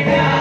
way.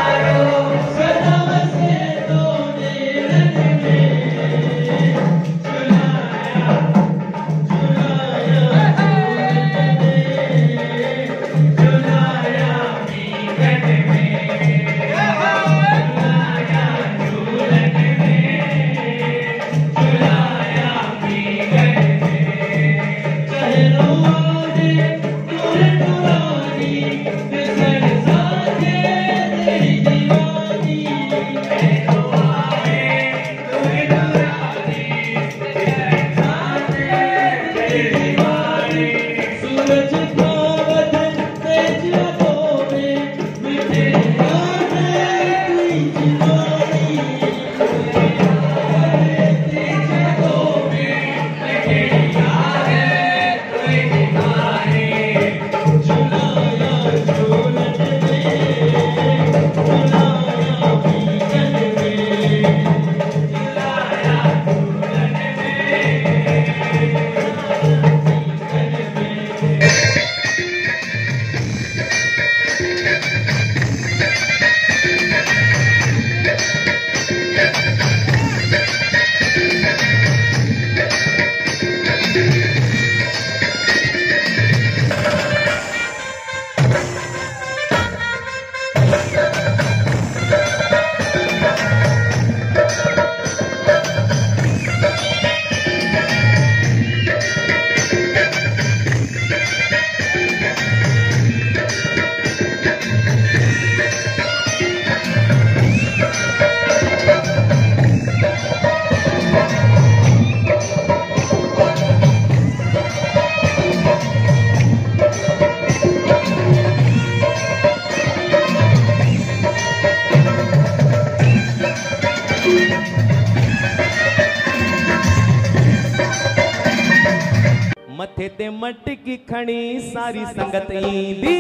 मथे ते मटकी खणी सारी संगत ईंदी।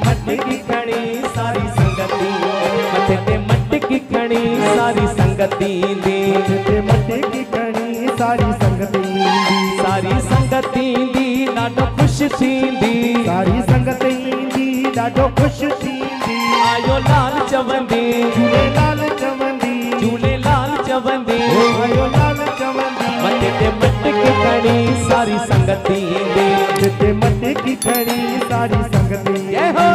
मटकी खणी सारी संगत मथे ते मटकी खणी सारी संगत ईंदी। ते मटे की खणी सारी संगत ईंदी। सारी संगत ईंदी ॾाढो ख़ुशि थींदी। सारी संगत ईंदी ॾाढो ख़ुशि थींदी। आयो लाल चवंदी। झूलेलाल चवंदी। झूलेलाल चवंदी। आयो संगत मटे की खणी सारी संगत। हो।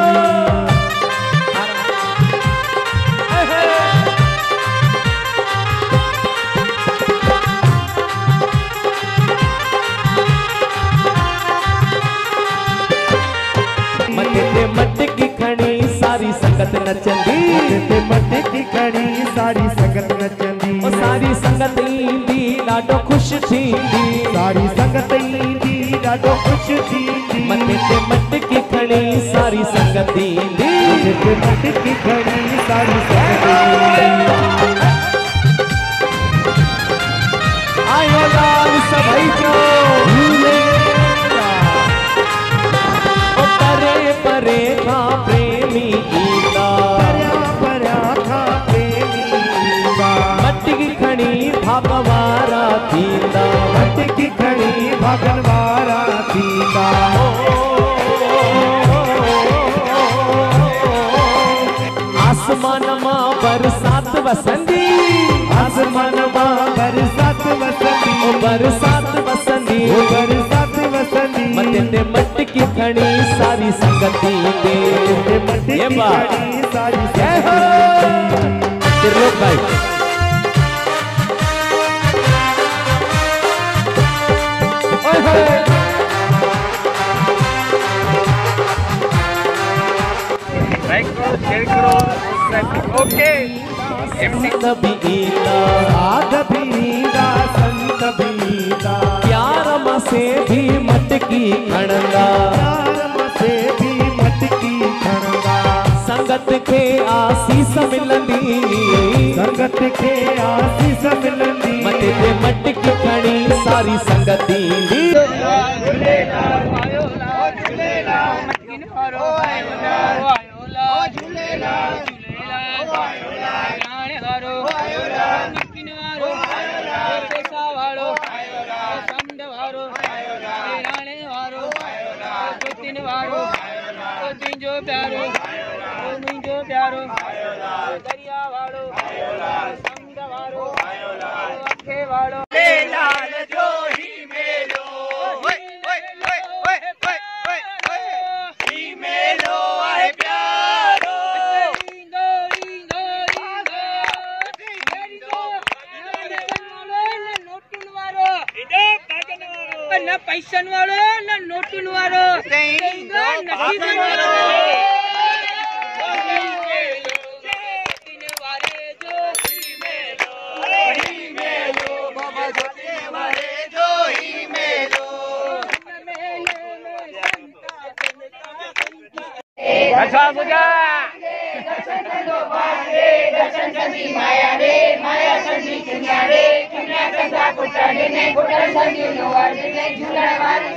ते संगत नचंदी। मटे की खणी सारी संगत नचंदी। ओ सारी संगत ईंदी ॾाढो ख़ुशि थींदी। सारी संगत ॾाढो थी मन मथे ते मटकी खड़ी सारी संगति मन जिते मटे की खणी सारी संगति ईंदी आसमान माँ बरसात वसंदी आसमान मा बरसात वसंदी ओ बरसात वसंदी ओ बरसात वसंदी मते ते मटकी खणी सारी संगति दे। मट की खणी सारी जय हो। त्रिलोक भाई। लाइक करो शेयर करो सब्सक्राइब ओके संत प्यार माँ से भी मटकी खणंदा प्यार से भी मटकी खणंदा संगत खे आसीस मिलंदी। संगत खे आसीस मिलंदी ते मटकी खणी सारी संगत તીન વાળો ઓ તીંજો પ્યારો ઓ મુંજો પ્યારો દરિયા વાળો સંગ વાળો અખે વાળો લાલ જોહી મેલો પૈસા વાળો ને નોટુન વાળો अच्छा बुझा माया रे, माया संजी कन्या रे कन्या कंदा कुटा ने कुटा संजी नोवा ने झूला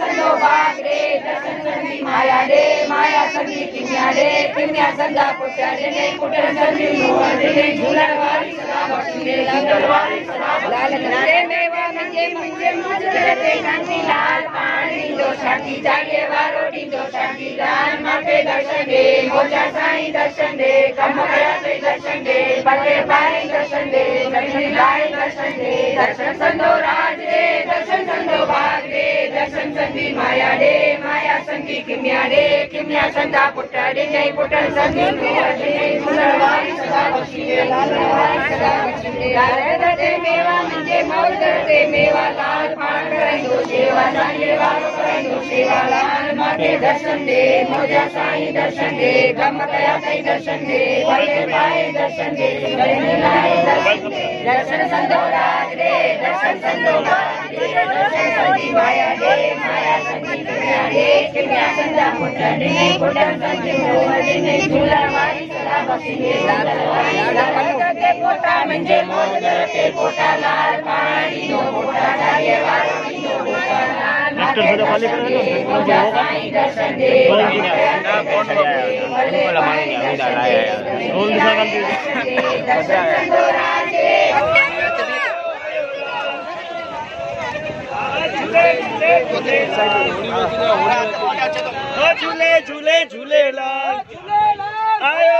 संघो भाग रे दर्शन संगी माया रे माया संगी किम्या रे किम्या संगा कुटर ने कुटर संगी मोहन ने झूलर वाली सदा बख्शी रे झूलर वाली सदा लाल नरे मेवा मंजे मंजे मुझे ते कांति लाल पानी जो शांति जागे वारो डी जो शांति दान माथे दर्शन दे मोचा साईं दर्शन दे कम कया से दर्शन दे पगे पाए दर्शन दे दर्शन लाए दर्शन दे दर्शन संदो राज रे दर्शन संदो भाग दर्शन संधि माया डे, माया संधि किम्या डे, किम्या संधा पुट्टा डे, जय पुट्टा संधि सुनरवारी सदा बक्षी डे सुनरवारी सदा बक्षी डे लाल दर्दे मेवा मंजे मौल दर्दे मेवा लाल पान करें दो सेवा साईं वालो करें दो सेवा लाल माटे दर्शन दे मोजा साईं दर्शन दे गम कया साईं दर्शन दे पाए पाए दर्शन दे दर्शन संधो राज रे। दर्शन संधो राज Yeah, yeah, yeah. झूले झूले झूलेलाल आयो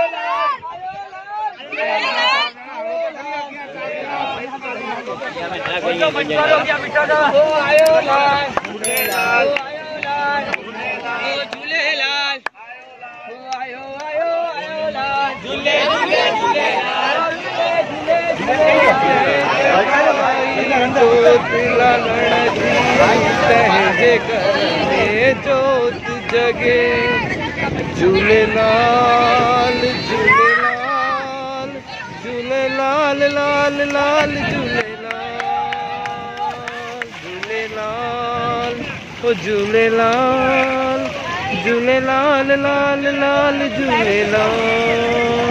झूलेलाल झूले झूले झूले झूले जोत जगे झूलेलाल झूलेलाल झूलेलाल लाल लाल झूले झूलेलाल झूलेलाल ओ झूलेलाल झूलेलाल लाल लाल झूलेलाल